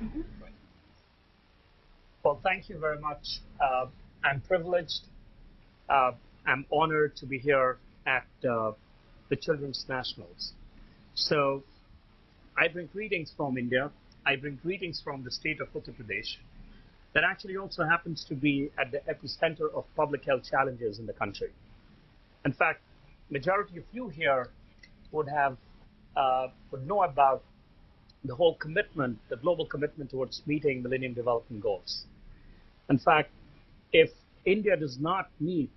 minutes. Well, thank you very much. Uh, I'm privileged. Uh, I'm honored to be here at uh, the Children's Nationals. So I bring greetings from India. I bring greetings from the state of Uttar Pradesh that actually also happens to be at the epicenter of public health challenges in the country. In fact, majority of you here would have uh, would know about the whole commitment, the global commitment towards meeting Millennium Development Goals. In fact, if India does not meet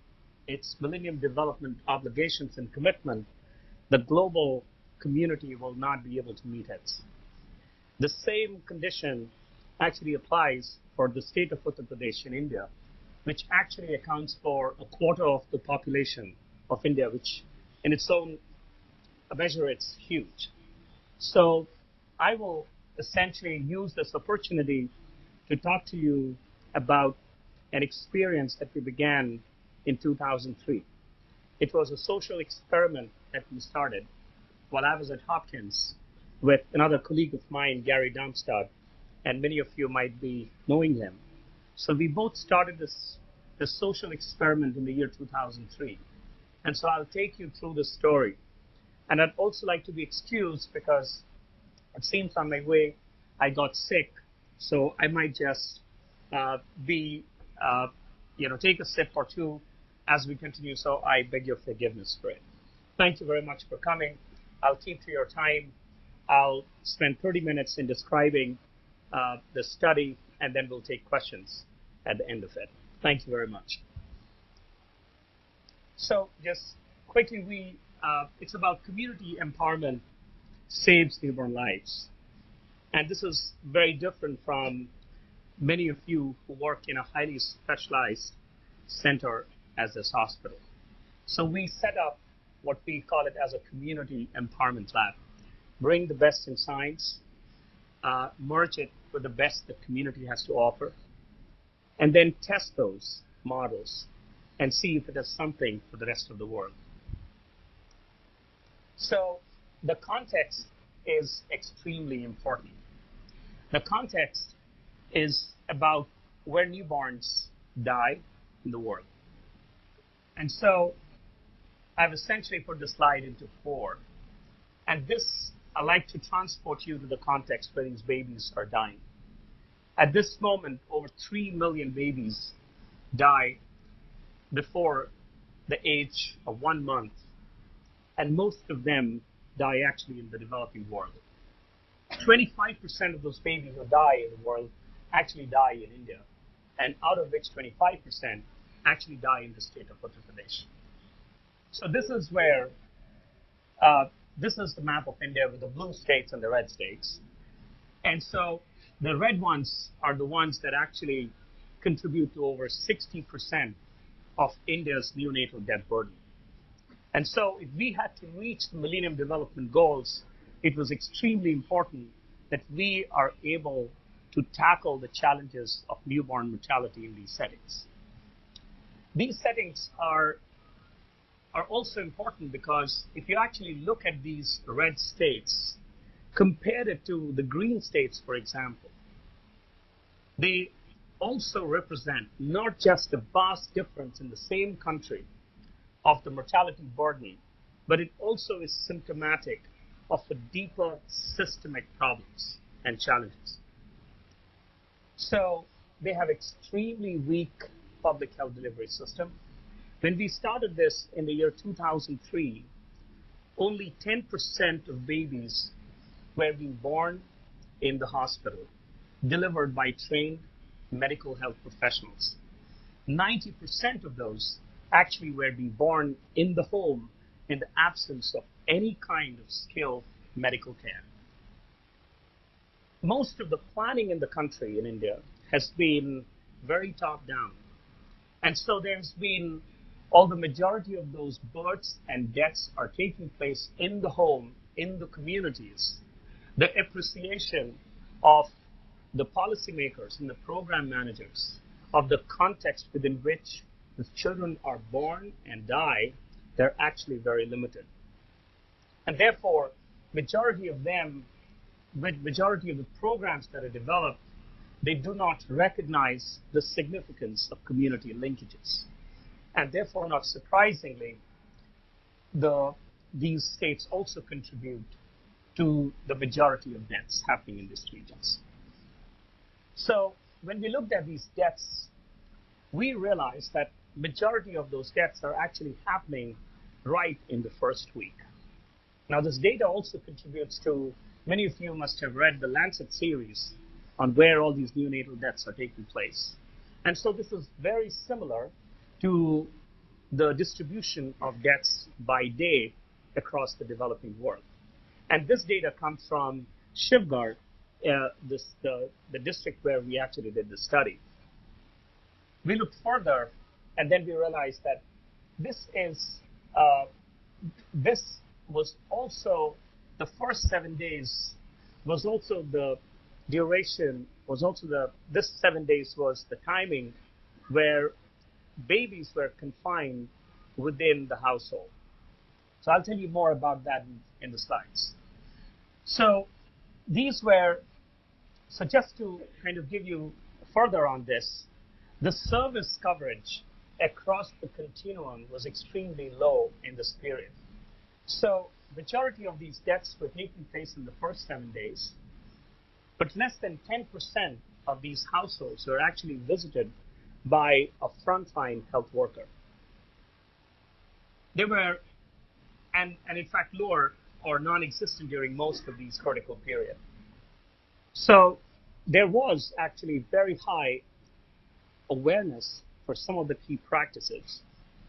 its Millennium Development obligations and commitment, the global community will not be able to meet it. The same condition actually applies for the state of Uttar Pradesh in India, which actually accounts for a quarter of the population of India, which in its own measure it's huge. So I will essentially use this opportunity to talk to you about an experience that we began in 2003. It was a social experiment that we started while I was at Hopkins with another colleague of mine, Gary Darmstadt, and many of you might be knowing him. So we both started this, this social experiment in the year 2003. And so I'll take you through the story. And I'd also like to be excused because it seems on my way I got sick. So I might just uh, be, uh, you know, take a sip or two as we continue. So I beg your forgiveness for it. Thank you very much for coming. I'll keep to your time. I'll spend 30 minutes in describing uh, the study, and then we'll take questions at the end of it. Thank you very much. So just quickly, we uh, it's about community empowerment saves newborn lives. And this is very different from many of you who work in a highly specialized center as this hospital. So we set up what we call it as a community empowerment lab. Bring the best in science, uh, merge it with the best the community has to offer, and then test those models and see if it is something for the rest of the world. So the context is extremely important. The context is about where newborns die in the world. And so I've essentially put the slide into four. And this, I like to transport you to the context where these babies are dying. At this moment, over 3 million babies die before the age of one month, and most of them die actually in the developing world. 25% of those babies who die in the world actually die in India, and out of which 25% actually die in the state of Uttar Pradesh. So this is where, uh, this is the map of India with the blue states and the red states. And so the red ones are the ones that actually contribute to over 60% of India's neonatal death burden. And so if we had to reach the Millennium Development Goals, it was extremely important that we are able to tackle the challenges of newborn mortality in these settings. These settings are, are also important because if you actually look at these red states, compared it to the green states, for example, they also represent not just a vast difference in the same country of the mortality burden, but it also is symptomatic of the deeper systemic problems and challenges. So they have extremely weak public health delivery system. When we started this in the year 2003, only 10% of babies were being born in the hospital, delivered by trained medical health professionals. 90% of those actually were being born in the home in the absence of any kind of skilled medical care. Most of the planning in the country in India has been very top down. And so there's been all the majority of those births and deaths are taking place in the home, in the communities. The appreciation of the policymakers and the program managers of the context within which the children are born and die, they're actually very limited. And therefore, majority of them majority of the programs that are developed, they do not recognize the significance of community linkages. And therefore, not surprisingly, the, these states also contribute to the majority of deaths happening in these regions. So when we looked at these deaths, we realized that majority of those deaths are actually happening right in the first week. Now, this data also contributes to many of you must have read the Lancet series on where all these neonatal deaths are taking place. And so this is very similar to the distribution of deaths by day across the developing world. And this data comes from Shivgarh, uh, this, the, the district where we actually did the study. We looked further, and then we realized that this is uh, this was also the first seven days was also the duration was also the this seven days was the timing where babies were confined within the household. So I'll tell you more about that in, in the slides. So these were so just to kind of give you further on this, the service coverage across the continuum was extremely low in this period. So majority of these deaths were taking place in the first seven days, but less than 10% of these households were actually visited by a frontline health worker. They were, and, and in fact, lower or non-existent during most of these critical period. So there was actually very high awareness for some of the key practices,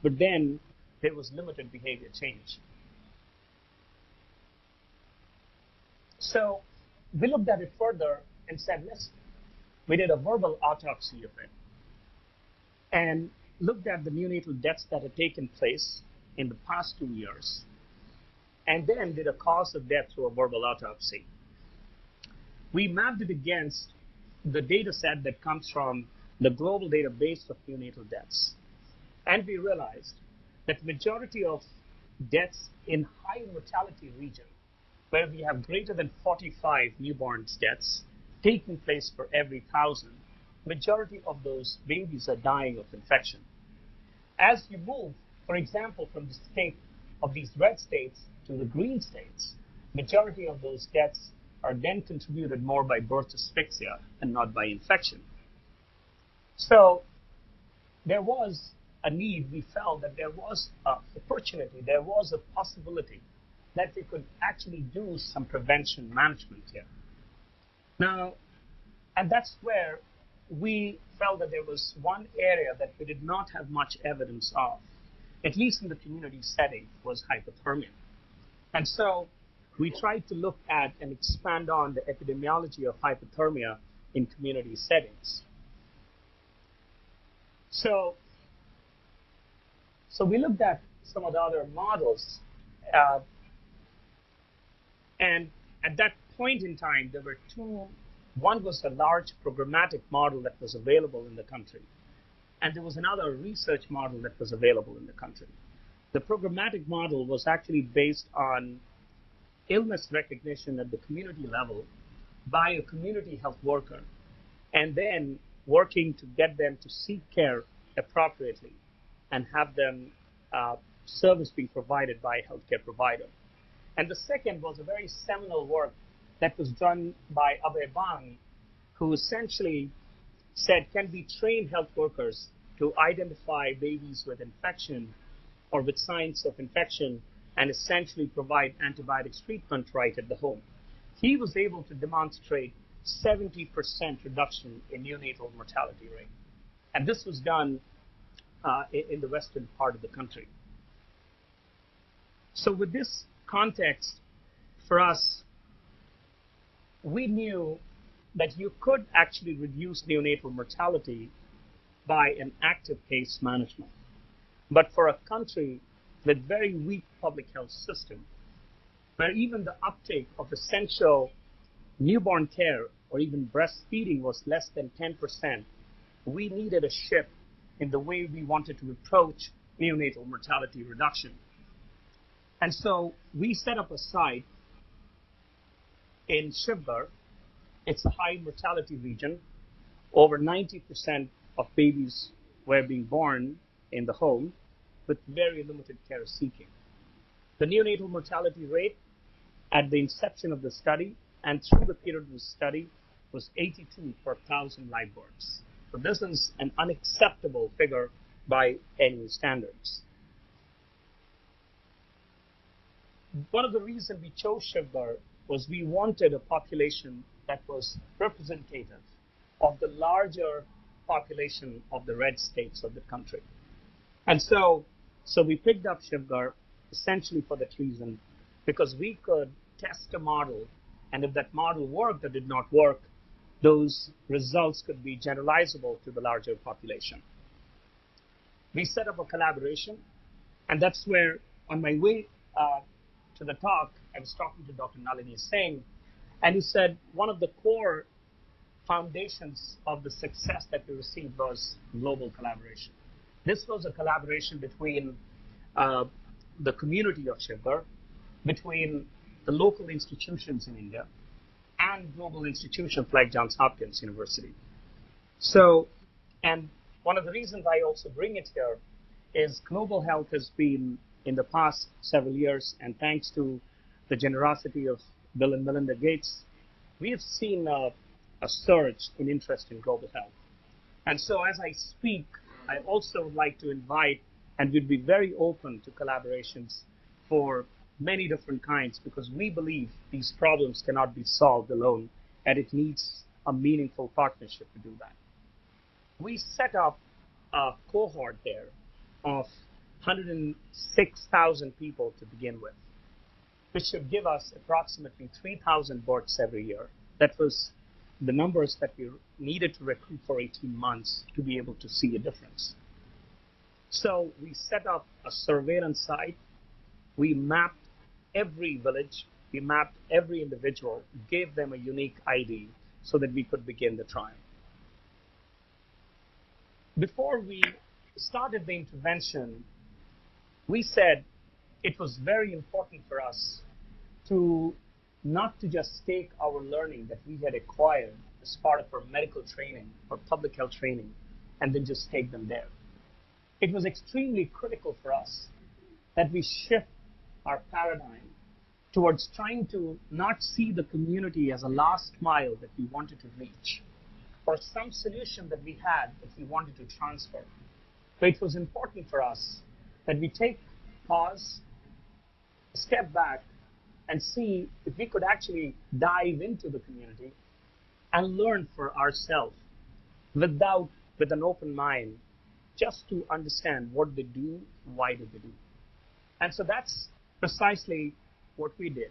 but then there was limited behavior change. So we looked at it further and said, let's, we did a verbal autopsy of it and looked at the neonatal deaths that had taken place in the past two years and then did a cause of death through a verbal autopsy. We mapped it against the data set that comes from the global database of neonatal deaths. And we realized that majority of deaths in high mortality region, where we have greater than 45 newborn deaths taking place for every thousand, majority of those babies are dying of infection. As you move, for example, from the state of these red states to the green states, majority of those deaths are then contributed more by birth asphyxia and not by infection. So there was a need, we felt that there was an opportunity, there was a possibility that we could actually do some prevention management here. Now, and that's where we felt that there was one area that we did not have much evidence of, at least in the community setting, was hypothermia. And so we tried to look at and expand on the epidemiology of hypothermia in community settings. So, so we looked at some of the other models uh, and at that point in time, there were two. One was a large programmatic model that was available in the country, and there was another research model that was available in the country. The programmatic model was actually based on illness recognition at the community level by a community health worker, and then working to get them to seek care appropriately and have them uh, service being provided by a healthcare provider. And the second was a very seminal work that was done by Abhay Bang, who essentially said, can we train health workers to identify babies with infection or with signs of infection and essentially provide antibiotics treatment right at the home? He was able to demonstrate 70% reduction in neonatal mortality rate. And this was done uh, in the western part of the country. So with this context for us, we knew that you could actually reduce neonatal mortality by an active case management. But for a country with very weak public health system, where even the uptake of essential newborn care or even breastfeeding was less than 10%, we needed a shift in the way we wanted to approach neonatal mortality reduction. And so we set up a site in Shivgarh, it's a high mortality region. Over 90% of babies were being born in the home with very limited care seeking. The neonatal mortality rate at the inception of the study and through the period of the study was 82 per thousand live births. So this is an unacceptable figure by any standards. One of the reasons we chose Shivgarh was we wanted a population that was representative of the larger population of the red states of the country. And so, so we picked up Shivgarh essentially for that reason, because we could test a model, and if that model worked or did not work, those results could be generalizable to the larger population. We set up a collaboration, and that's where, on my way uh, to the talk, I was talking to Dr. Nalini Singh, and he said one of the core foundations of the success that we received was global collaboration. This was a collaboration between uh, the community of Shivgarh, between the local institutions in India, and global institutions like Johns Hopkins University. So, and one of the reasons I also bring it here is global health has been in the past several years, and thanks to the generosity of Bill and Melinda Gates, we have seen a, a surge in interest in global health. And so as I speak, I also would like to invite, and we'd be very open to collaborations for many different kinds because we believe these problems cannot be solved alone and it needs a meaningful partnership to do that. We set up a cohort there of 106,000 people to begin with, which should give us approximately 3,000 births every year. That was the numbers that we needed to recruit for 18 months to be able to see a difference. So we set up a surveillance site. We mapped every village, we mapped every individual, gave them a unique ID so that we could begin the trial. Before we started the intervention, we said it was very important for us to not to just take our learning that we had acquired as part of our medical training or public health training and then just take them there. It was extremely critical for us that we shift our paradigm towards trying to not see the community as a last mile that we wanted to reach or some solution that we had that we wanted to transfer. But it was important for us that we take pause, step back, and see if we could actually dive into the community and learn for ourselves without with an open mind just to understand what they do, why do they do. And so that's precisely what we did.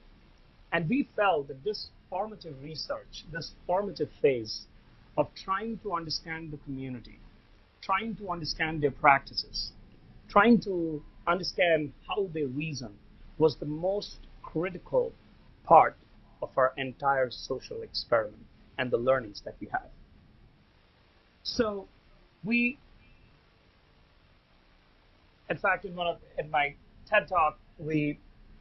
And we felt that this formative research, this formative phase of trying to understand the community, trying to understand their practices, trying to understand how they reason was the most critical part of our entire social experiment and the learnings that we have. So we, in fact, in one of in my TED talk, we,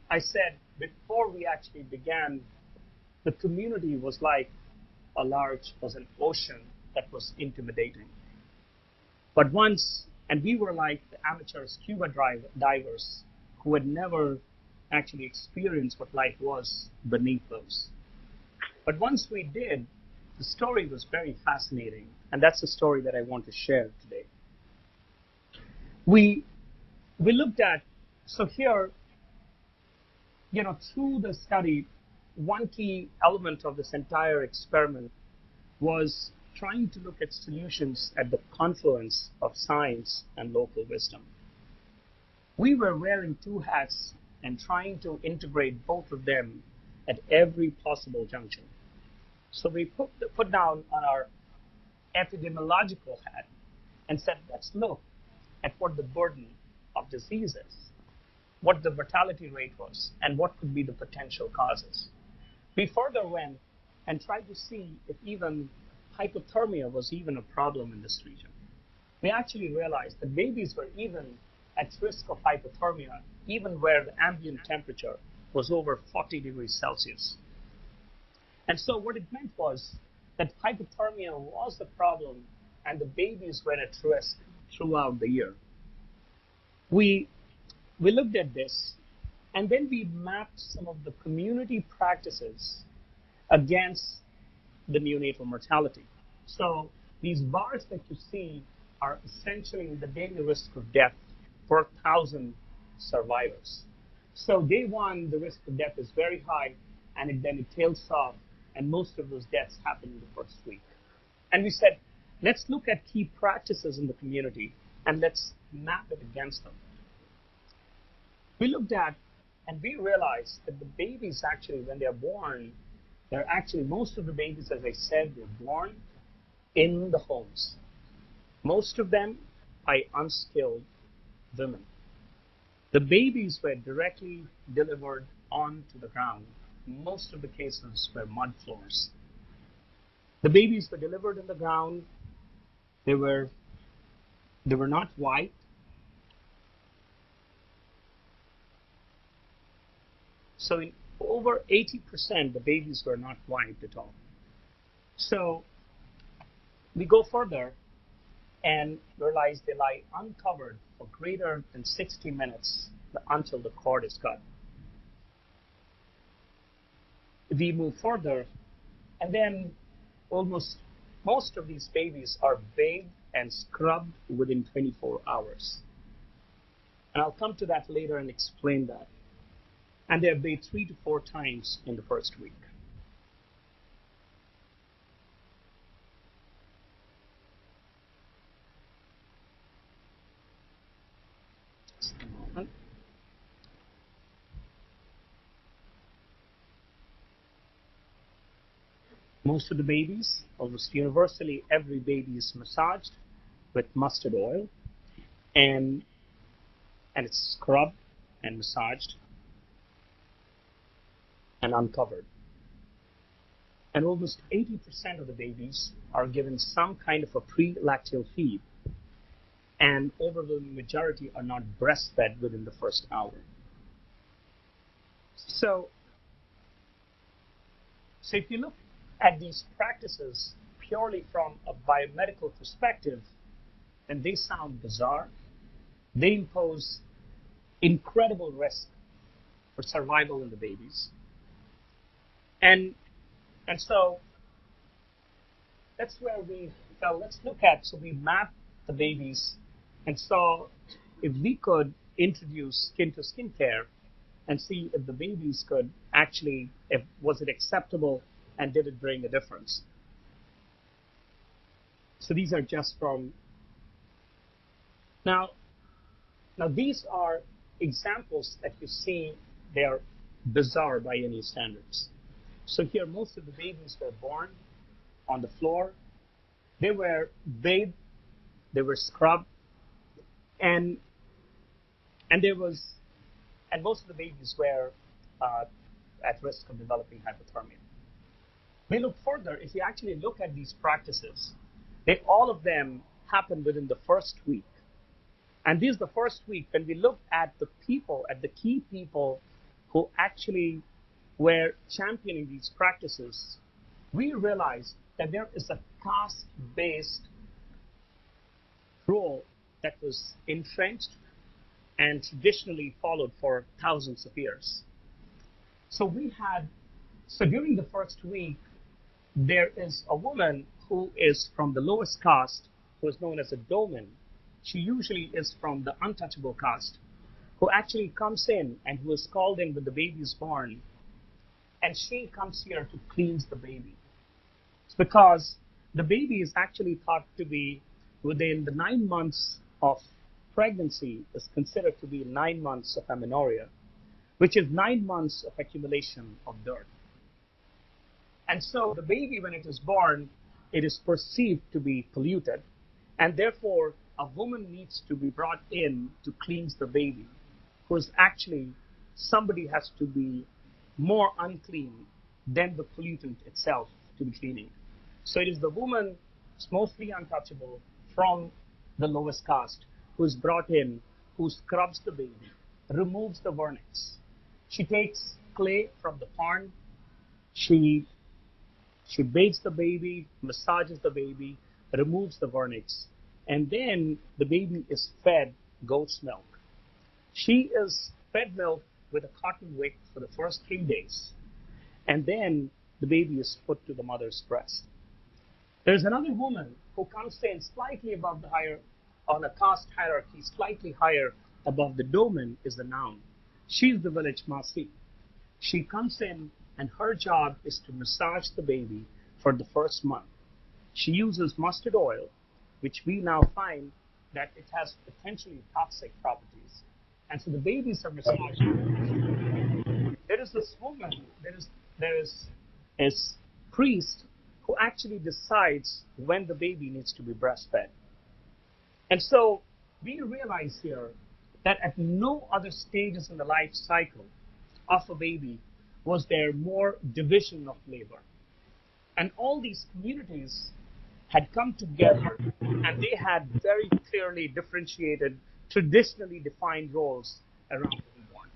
I said before we actually began, the community was like a large, was an ocean that was intimidating. But once, and we were like the amateur scuba divers who had never actually experienced what life was beneath those. But once we did, the story was very fascinating, and that's the story that I want to share today. We we looked at so here you know, through the study, one key element of this entire experiment was trying to look at solutions at the confluence of science and local wisdom. We were wearing two hats and trying to integrate both of them at every possible junction. So we put, put down on our epidemiological hat and said, let's look at what the burden of disease is what the mortality rate was and what could be the potential causes. We further went and tried to see if even hypothermia was even a problem in this region. We actually realized that babies were even at risk of hypothermia, even where the ambient temperature was over 40 degrees Celsius. And so what it meant was that hypothermia was the problem and the babies were at risk throughout the year. We, we looked at this and then we mapped some of the community practices against the neonatal mortality. So these bars that you see are essentially the daily risk of death per thousand survivors. So day one, the risk of death is very high, and it, then it tails off, and most of those deaths happen in the first week. And we said, let's look at key practices in the community, and let's map it against them. We looked at, and we realized that the babies actually, when they're born, they're actually, most of the babies, as I said, were born in the homes. Most of them by unskilled women. The babies were directly delivered onto the ground. Most of the cases were mud floors. The babies were delivered in the ground. They were they were not white. So in over 80%, the babies were not white at all. So we go further and realize they lie uncovered for greater than 60 minutes until the cord is cut. We move further, and then almost most of these babies are bathed and scrubbed within 24 hours. And I'll come to that later and explain that. And they're bathed three to four times in the first week. Most of the babies, almost universally, every baby is massaged with mustard oil and and it's scrubbed and massaged and uncovered. And almost 80% of the babies are given some kind of a pre-lacteal feed, and overwhelming majority are not breastfed within the first hour. So, so if you look at these practices purely from a biomedical perspective, then they sound bizarre. They impose incredible risk for survival in the babies. And and so that's where we felt let's look at so we mapped the babies and saw if we could introduce skin to skin care and see if the babies could actually if was it acceptable and did it bring a difference? So these are just from now. Now these are examples that you see. They are bizarre by any standards. So here, most of the babies were born on the floor. They were bathed. They were scrubbed, and and there was, and most of the babies were uh, at risk of developing hypothermia we look further, if you actually look at these practices, they all of them happen within the first week. And this is the first week when we look at the people, at the key people who actually were championing these practices, we realize that there is a caste-based role that was entrenched and traditionally followed for thousands of years. So we had, so during the first week, there is a woman who is from the lowest caste, who is known as a doman. She usually is from the untouchable caste, who actually comes in and who is called in when the baby is born. And she comes here to cleanse the baby. It's because the baby is actually thought to be within the nine months of pregnancy is considered to be nine months of amenorrhea, which is nine months of accumulation of dirt. And so the baby, when it is born, it is perceived to be polluted. And therefore, a woman needs to be brought in to cleanse the baby, who's actually somebody has to be more unclean than the pollutant itself to be cleaning. So it is the woman, who's mostly untouchable from the lowest caste, who is brought in, who scrubs the baby, removes the vernix. She takes clay from the pond, she She bathes the baby, massages the baby, removes the vernix, and then the baby is fed goat's milk. She is fed milk with a cotton wick for the first three days, and then the baby is put to the mother's breast. There's another woman who comes in slightly above the higher, on a caste hierarchy, slightly higher above the doman is the noun. She's the village masi. She comes in and her job is to massage the baby for the first month. She uses mustard oil, which we now find that it has potentially toxic properties. And so the babies are massaged. There is this woman, there is there is a priest who actually decides when the baby needs to be breastfed. And so we realize here that at no other stages in the life cycle of a baby was there more division of labor. And all these communities had come together and they had very clearly differentiated, traditionally defined roles around the newborn.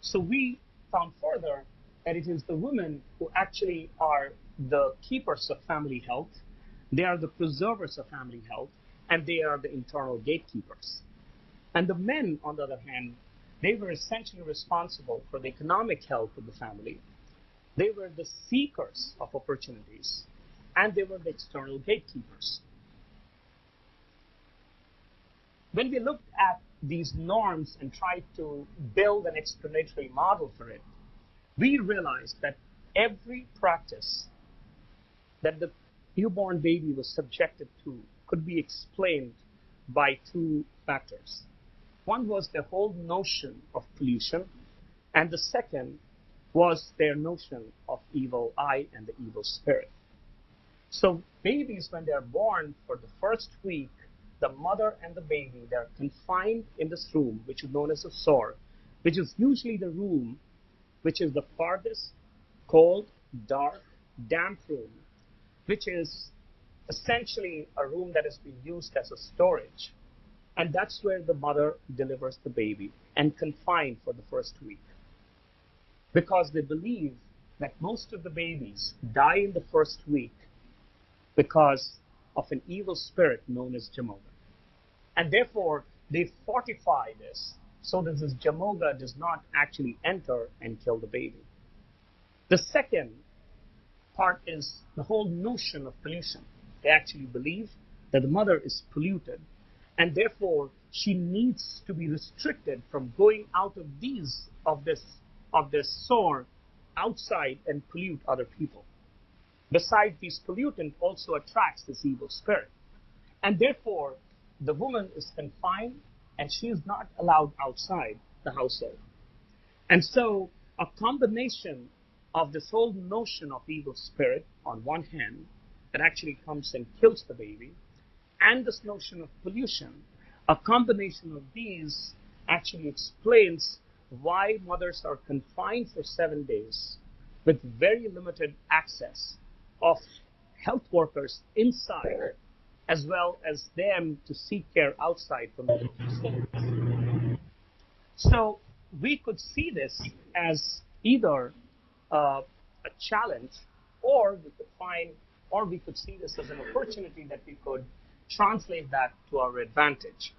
So we found further that it is the women who actually are the keepers of family health, they are the preservers of family health, and they are the internal gatekeepers. And the men, on the other hand, they were essentially responsible for the economic health of the family. They were the seekers of opportunities, and they were the external gatekeepers. When we looked at these norms and tried to build an explanatory model for it, we realized that every practice that the newborn baby was subjected to could be explained by two factors. One was the whole notion of pollution, and the second was their notion of evil eye and the evil spirit. So babies, when they're born for the first week, the mother and the baby, they're confined in this room, which is known as a sore, which is usually the room which is the farthest cold, dark, damp room, which is essentially a room that has been used as a storage. And that's where the mother delivers the baby and confined for the first week. Because they believe that most of the babies die in the first week because of an evil spirit known as Jamoga. And therefore, they fortify this so that this Jamoga does not actually enter and kill the baby. The second part is the whole notion of pollution. They actually believe that the mother is polluted and therefore she needs to be restricted from going out of these of this of this sore outside and pollute other people. Besides, this pollutant also attracts this evil spirit. And therefore, the woman is confined and she is not allowed outside the household. And so, a combination of this whole notion of evil spirit on one hand that actually comes and kills the baby, and this notion of pollution, a combination of these actually explains why mothers are confined for seven days with very limited access of health workers inside as well as them to seek care outside from the facilities. So we could see this as either uh, a challenge or we could find or we could see this as an opportunity that we could translate that to our advantage.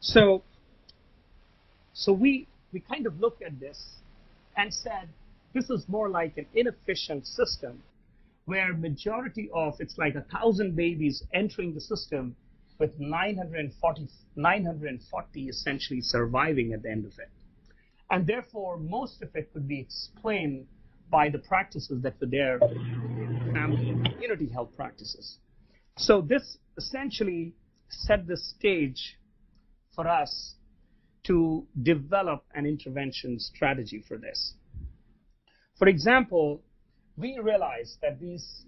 So, so we, we kind of looked at this and said, this is more like an inefficient system where majority of, it's like a thousand babies entering the system with 940, 940 essentially surviving at the end of it. And therefore, most of it could be explained by the practices that were there, family and community health practices. So this essentially set the stage for us to develop an intervention strategy for this. For example, we realized that these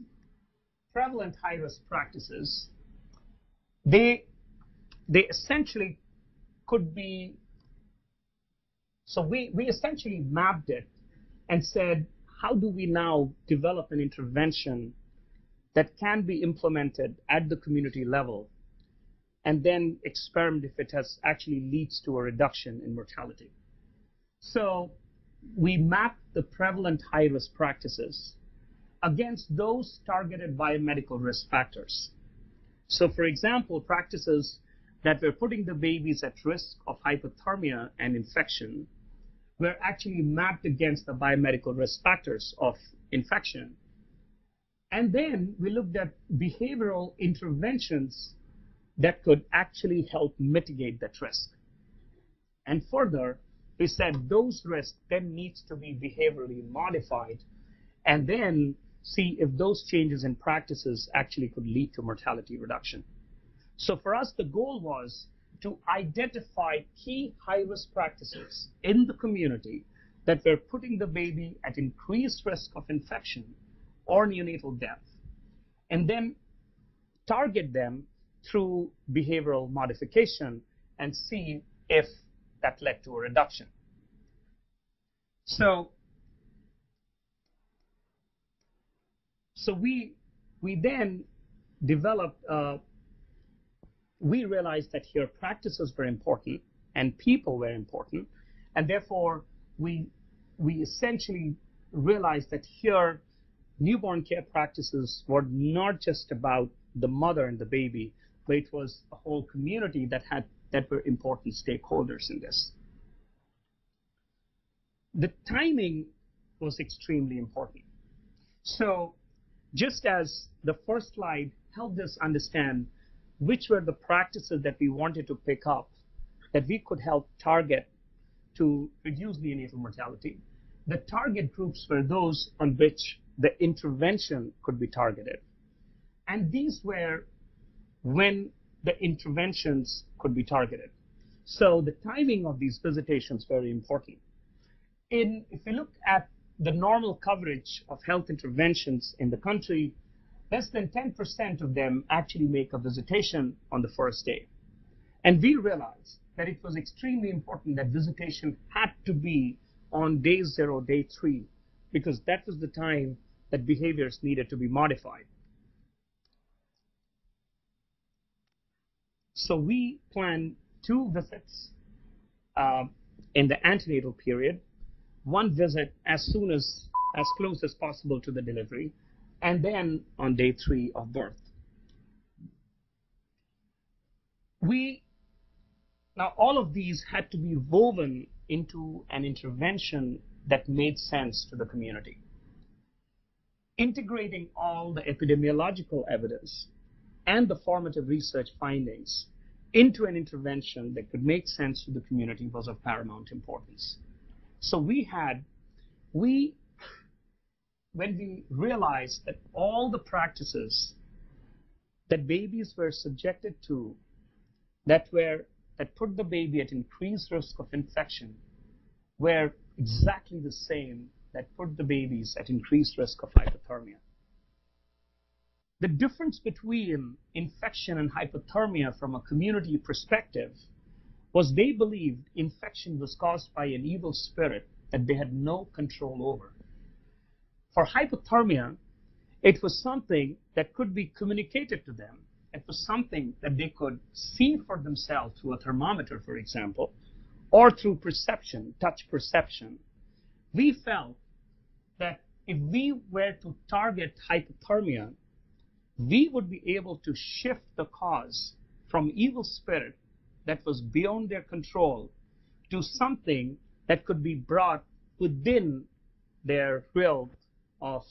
prevalent high-risk practices, they, they essentially could be, so we, we essentially mapped it and said, how do we now develop an intervention that can be implemented at the community level and then experiment if it has actually leads to a reduction in mortality. So we mapped the prevalent high risk practices against those targeted biomedical risk factors. So, for example, practices that were putting the babies at risk of hypothermia and infection were actually mapped against the biomedical risk factors of infection. And then we looked at behavioral interventions that could actually help mitigate that risk. And further, we said those risks then needs to be behaviorally modified and then see if those changes in practices actually could lead to mortality reduction. So for us, the goal was to identify key high-risk practices in the community that were putting the baby at increased risk of infection or neonatal death, and then target them through behavioral modification and see if that led to a reduction. So, so we we then developed. Uh, we realized that here practices were important and people were important, and therefore we we essentially realized that here newborn care practices were not just about the mother and the baby, but it was a whole community that had that were important stakeholders in this. The timing was extremely important. So just as the first slide helped us understand which were the practices that we wanted to pick up that we could help target to reduce neonatal mortality, the target groups were those on which the intervention could be targeted. And these were when the interventions could be targeted. So the timing of these visitations very important. In, if you look at the normal coverage of health interventions in the country, less than 10% of them actually make a visitation on the first day. And we realized that it was extremely important that visitation had to be on day zero, day three, because that was the time that behaviors needed to be modified. So we plan two visits uh, in the antenatal period, one visit as soon as, as close as possible to the delivery, and then on day three of birth. We, now all of these had to be woven into an intervention that made sense to the community. Integrating all the epidemiological evidence and the formative research findings into an intervention that could make sense to the community was of paramount importance. So we had, we, when we realized that all the practices that babies were subjected to that were that put the baby at increased risk of infection were exactly the same that put the babies at increased risk of hypothermia. The difference between infection and hypothermia from a community perspective was they believed infection was caused by an evil spirit that they had no control over. For hypothermia, it was something that could be communicated to them. It was something that they could see for themselves through a thermometer, for example, or through perception, touch perception. We felt that if we were to target hypothermia, we would be able to shift the cause from evil spirit that was beyond their control to something that could be brought within their realm of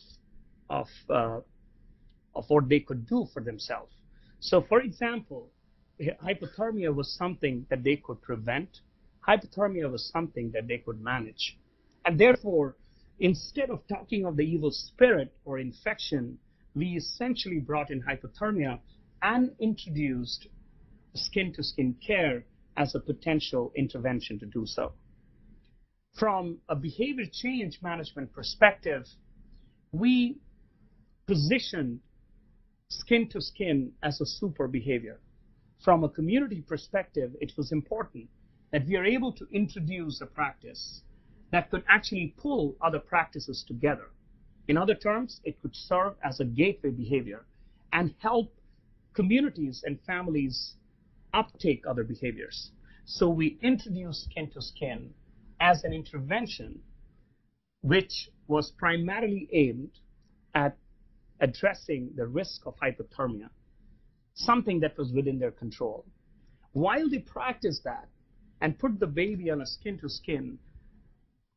of uh, of what they could do for themselves. So, for example, hypothermia was something that they could prevent. Hypothermia was something that they could manage, and therefore, instead of talking of the evil spirit or infection we essentially brought in hypothermia and introduced skin-to-skin care as a potential intervention to do so. From a behavior change management perspective, we positioned skin to skin as a super behavior. From a community perspective, it was important that we are able to introduce a practice that could actually pull other practices together. In other terms, it could serve as a gateway behavior and help communities and families uptake other behaviors. So we introduced skin to skin as an intervention which was primarily aimed at addressing the risk of hypothermia, something that was within their control. While they practiced that and put the baby on a skin to skin,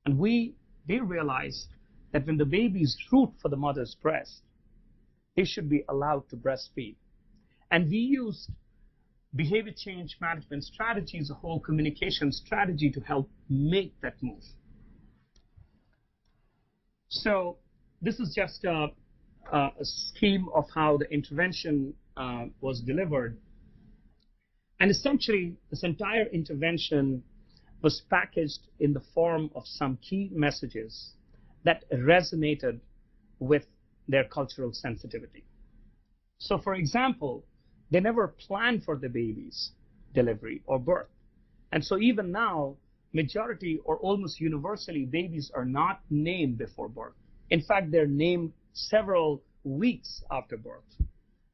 and we they realized that when the babies root for the mother's breast, they should be allowed to breastfeed. And we used behavior change management strategies, a whole communication strategy to help make that move. So this is just a, a scheme of how the intervention uh, was delivered. And essentially, this entire intervention was packaged in the form of some key messages that resonated with their cultural sensitivity. So, for example, they never planned for the baby's delivery or birth. And so even now, majority or almost universally, babies are not named before birth. In fact, they're named several weeks after birth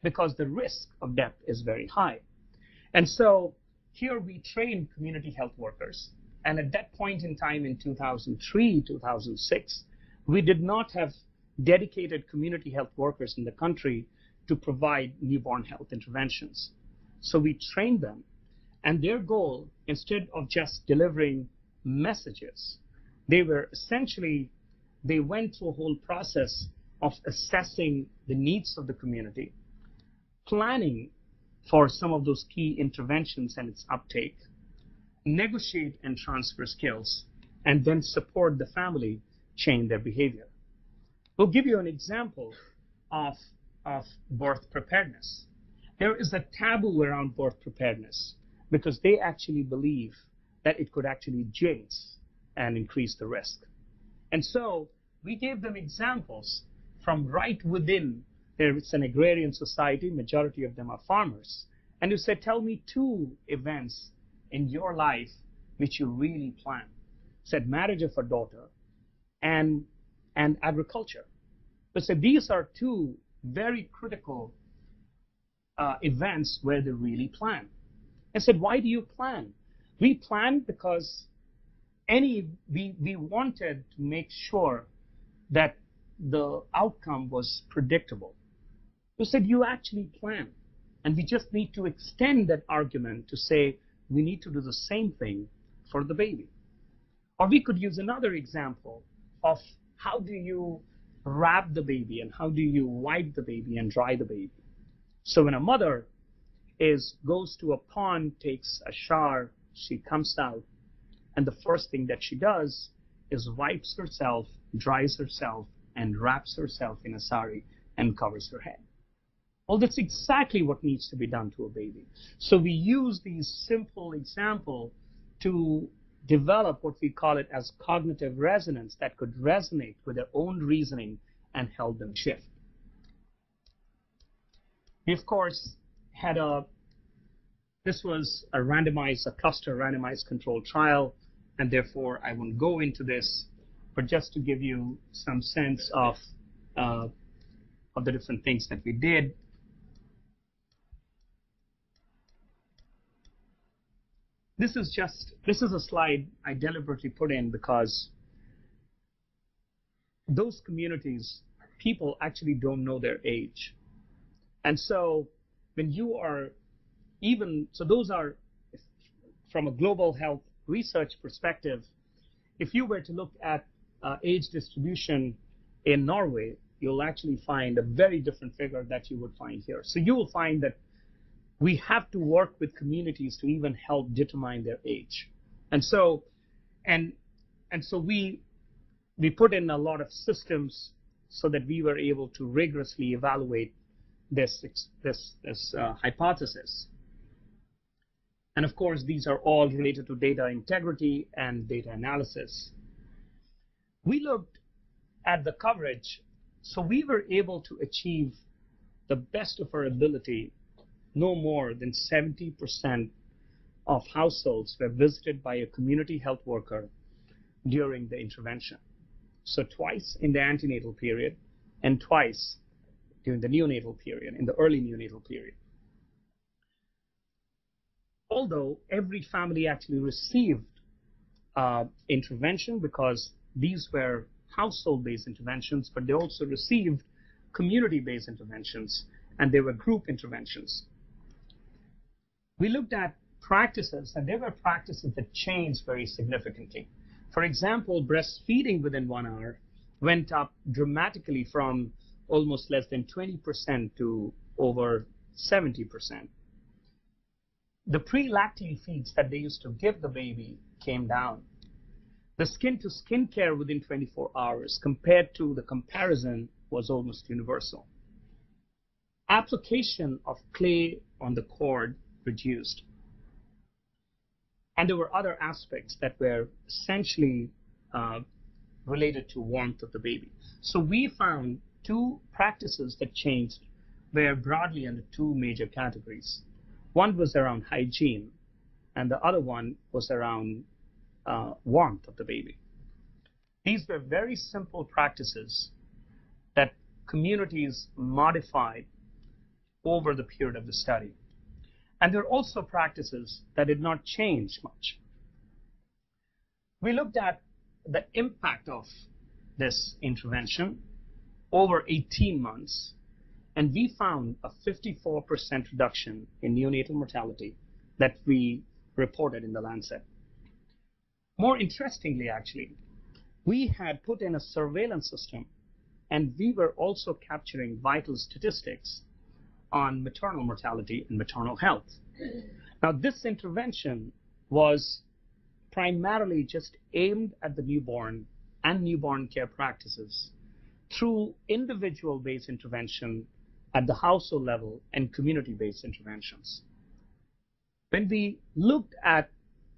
because the risk of death is very high. And so here we train community health workers. And at that point in time in 2003, 2006, we did not have dedicated community health workers in the country to provide newborn health interventions. So we trained them, and their goal, instead of just delivering messages, they were essentially, they went through a whole process of assessing the needs of the community, planning for some of those key interventions and its uptake, negotiate and transfer skills, and then support the family change their behavior. We'll give you an example of of birth preparedness. There is a taboo around birth preparedness because they actually believe that it could actually jinx and increase the risk. And so we gave them examples from right within there is an agrarian society, majority of them are farmers. And you said, tell me two events in your life which you really plan. Said marriage of a daughter and and agriculture. But said these are two very critical uh, events where they really plan. I said, why do you plan? We planned because any we we wanted to make sure that the outcome was predictable. We said you actually plan. And we just need to extend that argument to say we need to do the same thing for the baby. Or we could use another example of how do you wrap the baby and how do you wipe the baby and dry the baby. So when a mother is goes to a pond, takes a shower, she comes out, and the first thing that she does is wipes herself, dries herself, and wraps herself in a sari and covers her head. Well, that's exactly what needs to be done to a baby. So we use these simple example to develop what we call it as cognitive resonance that could resonate with their own reasoning and help them shift. We, of course, had a, this was a randomized, a cluster randomized controlled trial, and therefore I won't go into this, but just to give you some sense of, uh, of the different things that we did, this is just this is a slide I deliberately put in because those communities people actually don't know their age. And so when you are even so those are from a global health research perspective if you were to look at uh, age distribution in Norway you'll actually find a very different figure that you would find here. So you will find that we have to work with communities to even help determine their age. And so, and and so we we put in a lot of systems so that we were able to rigorously evaluate this this this uh, hypothesis. And of course, these are all related to data integrity and data analysis. We looked at the coverage, so we were able to achieve the best of our ability no more than 70% of households were visited by a community health worker during the intervention. So twice in the antenatal period and twice during the neonatal period, in the early neonatal period. Although every family actually received uh, intervention because these were household-based interventions, but they also received community-based interventions, and they were group interventions. We looked at practices, and there were practices that changed very significantly. For example, breastfeeding within one hour went up dramatically from almost less than 20% to over 70%. The pre-lacteal feeds that they used to give the baby came down. The skin to skin care within 24 hours compared to the comparison was almost universal. Application of clay on the cord reduced. And there were other aspects that were essentially uh, related to warmth of the baby. So we found two practices that changed were broadly under two major categories. One was around hygiene, and the other one was around uh, warmth of the baby. These were very simple practices that communities modified over the period of the study. And there are also practices that did not change much. We looked at the impact of this intervention over 18 months, and we found a 54% reduction in neonatal mortality that we reported in the Lancet. More interestingly, actually, we had put in a surveillance system, and we were also capturing vital statistics on maternal mortality and maternal health. Now, this intervention was primarily just aimed at the newborn and newborn care practices through individual-based intervention at the household level and community-based interventions. When we looked at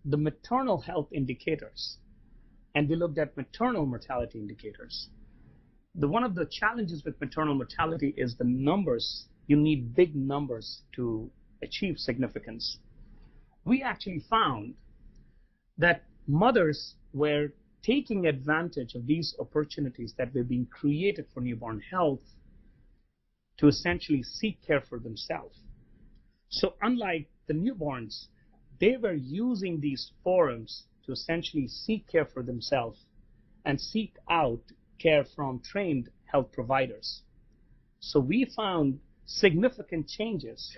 the maternal health indicators and we looked at maternal mortality indicators, the, one of the challenges with maternal mortality is the numbers. You need big numbers to achieve significance. We actually found that mothers were taking advantage of these opportunities that were being created for newborn health to essentially seek care for themselves. So unlike the newborns, they were using these forums to essentially seek care for themselves and seek out care from trained health providers. So we found significant changes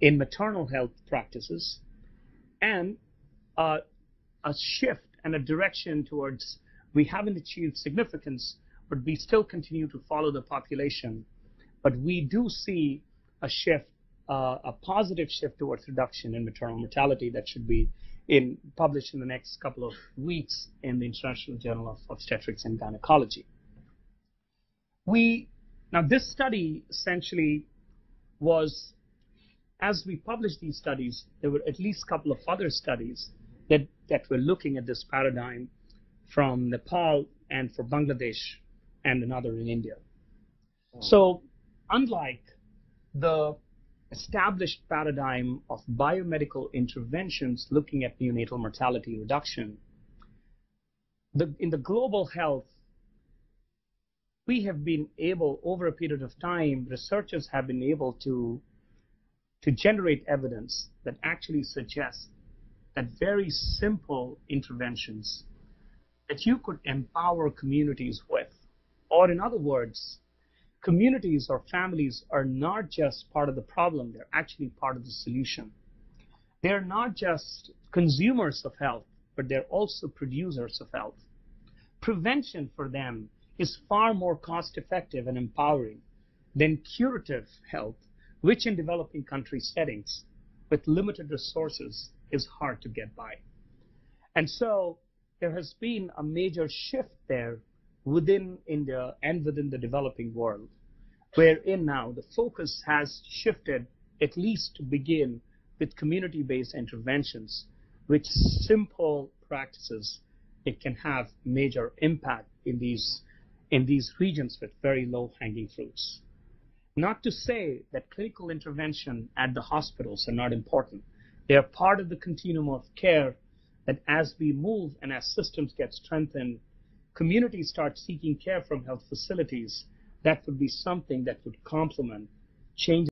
in maternal health practices and uh, a shift and a direction towards we haven't achieved significance, but we still continue to follow the population. But we do see a shift, uh, a positive shift towards reduction in maternal mortality that should be in, published in the next couple of weeks in the International Journal of Obstetrics and Gynecology. We now, this study essentially was, as we published these studies, there were at least a couple of other studies that, that were looking at this paradigm from Nepal and for Bangladesh and another in India. Oh. So, unlike the established paradigm of biomedical interventions looking at neonatal mortality reduction, the, in the global health we have been able, over a period of time, researchers have been able to, to generate evidence that actually suggests that very simple interventions that you could empower communities with, or in other words, communities or families are not just part of the problem, they're actually part of the solution. They're not just consumers of health, but they're also producers of health. Prevention for them is far more cost effective and empowering than curative health, which in developing country settings with limited resources is hard to get by. And so there has been a major shift there within India and within the developing world, wherein now the focus has shifted, at least to begin, with community-based interventions, which simple practices, it can have major impact in these in these regions with very low hanging fruits. Not to say that clinical intervention at the hospitals are not important. They are part of the continuum of care that as we move and as systems get strengthened, communities start seeking care from health facilities, that would be something that would complement change